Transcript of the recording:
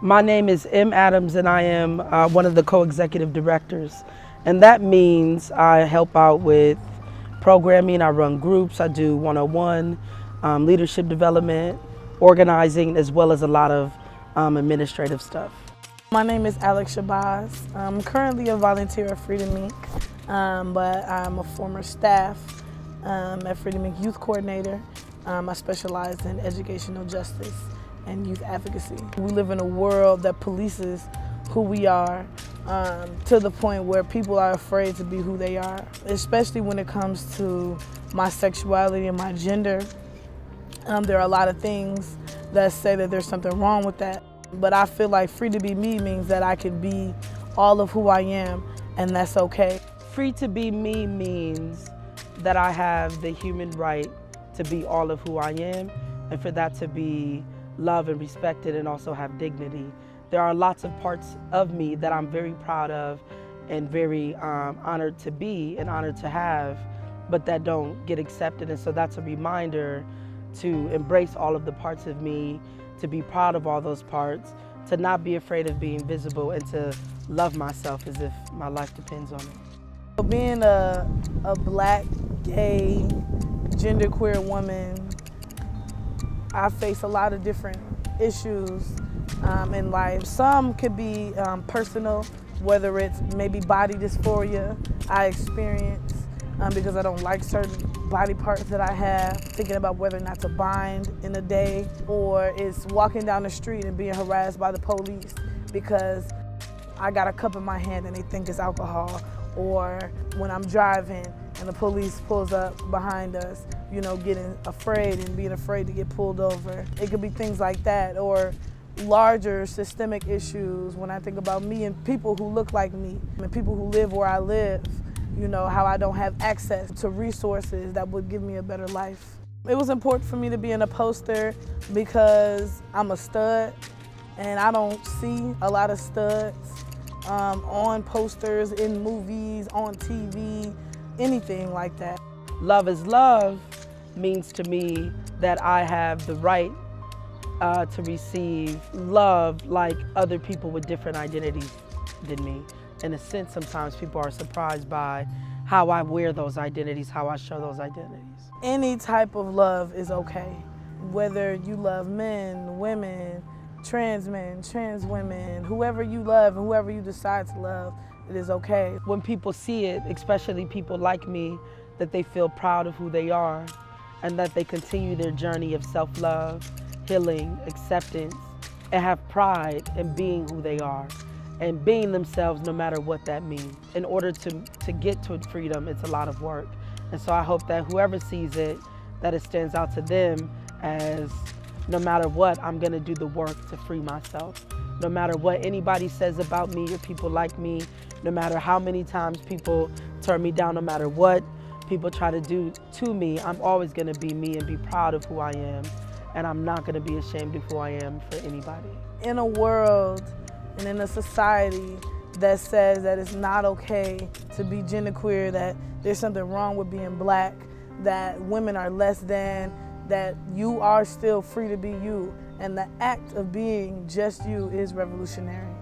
My name is M. Adams, and I am uh, one of the co executive directors. And that means I help out with programming, I run groups, I do one on one um, leadership development, organizing, as well as a lot of um, administrative stuff. My name is Alex Shabazz. I'm currently a volunteer at Freedom Inc., um, but I'm a former staff um, at Freedom Inc. Youth Coordinator. Um, I specialize in educational justice and youth advocacy. We live in a world that polices who we are um, to the point where people are afraid to be who they are, especially when it comes to my sexuality and my gender. Um, there are a lot of things that say that there's something wrong with that. But I feel like free to be me means that I can be all of who I am, and that's okay. Free to be me means that I have the human right to be all of who I am, and for that to be loved and respected and also have dignity. There are lots of parts of me that I'm very proud of and very um, honored to be and honored to have, but that don't get accepted. And so that's a reminder to embrace all of the parts of me, to be proud of all those parts, to not be afraid of being visible, and to love myself as if my life depends on it. Being a, a black, gay, genderqueer woman I face a lot of different issues um, in life. Some could be um, personal, whether it's maybe body dysphoria I experience um, because I don't like certain body parts that I have, thinking about whether or not to bind in a day, or it's walking down the street and being harassed by the police because I got a cup in my hand and they think it's alcohol, or when I'm driving and the police pulls up behind us, you know, getting afraid and being afraid to get pulled over. It could be things like that or larger systemic issues when I think about me and people who look like me and people who live where I live, you know, how I don't have access to resources that would give me a better life. It was important for me to be in a poster because I'm a stud and I don't see a lot of studs um, on posters, in movies, on TV, anything like that. Love is love means to me that I have the right uh, to receive love like other people with different identities than me. In a sense, sometimes people are surprised by how I wear those identities, how I show those identities. Any type of love is okay. Whether you love men, women, trans men, trans women, whoever you love and whoever you decide to love, it is okay. When people see it, especially people like me, that they feel proud of who they are and that they continue their journey of self-love, healing, acceptance, and have pride in being who they are and being themselves no matter what that means. In order to, to get to freedom, it's a lot of work. And so I hope that whoever sees it, that it stands out to them as no matter what, I'm gonna do the work to free myself. No matter what anybody says about me or people like me, no matter how many times people turn me down, no matter what people try to do to me, I'm always gonna be me and be proud of who I am. And I'm not gonna be ashamed of who I am for anybody. In a world and in a society that says that it's not okay to be genderqueer, that there's something wrong with being black, that women are less than, that you are still free to be you. And the act of being just you is revolutionary.